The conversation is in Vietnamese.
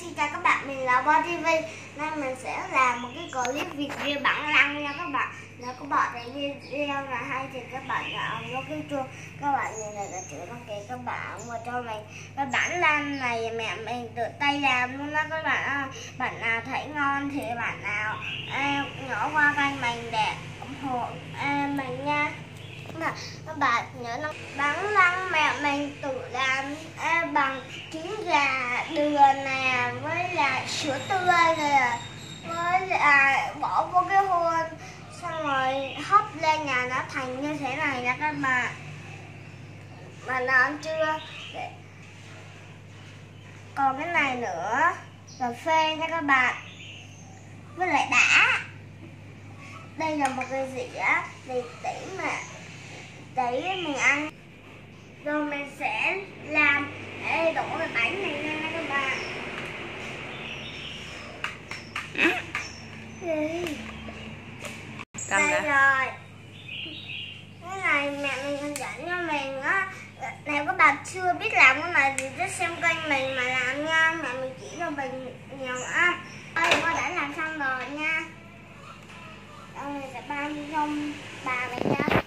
xin chào các bạn, mình là Bo TV Nay mình sẽ làm một cái clip video bản lăng nha các bạn. Nếu các bạn thấy video là hay thì các bạn ấn nút cái chuông. Các bạn nhìn này là chữ đăng ký các bạn. Vào cho mình Cái bản lăng này mẹ mình tự tay làm luôn đó các bạn ơi. Bạn nào thấy ngon thì bạn nào à, nhỏ qua kênh mình để ủng hộ à, mình nha. Các bạn nhớ là bản lăng mẹ mình tự làm à, là sữa tươi nè, với là bỏ vô cái hôn, xong rồi hấp lên nhà nó thành như thế này nha các bạn. Mà nó ăn chưa để còn cái này nữa, cà phê nha các bạn. Với lại đã. Đây là một cái dĩa để tỉ mà để mình ăn rồi mình sẽ làm để đổ cái bánh này lên nha các bạn Đây. Cầm đây đã. rồi. Cái này mẹ mình hướng dẫn cho mình á. Nếu các bạn chưa biết làm cái này thì cứ xem kênh mình mà làm nha. Mẹ mình chỉ cho mình nhiều lắm đây con đã làm xong rồi nha. Đây, mình sẽ ban trong bà mình nha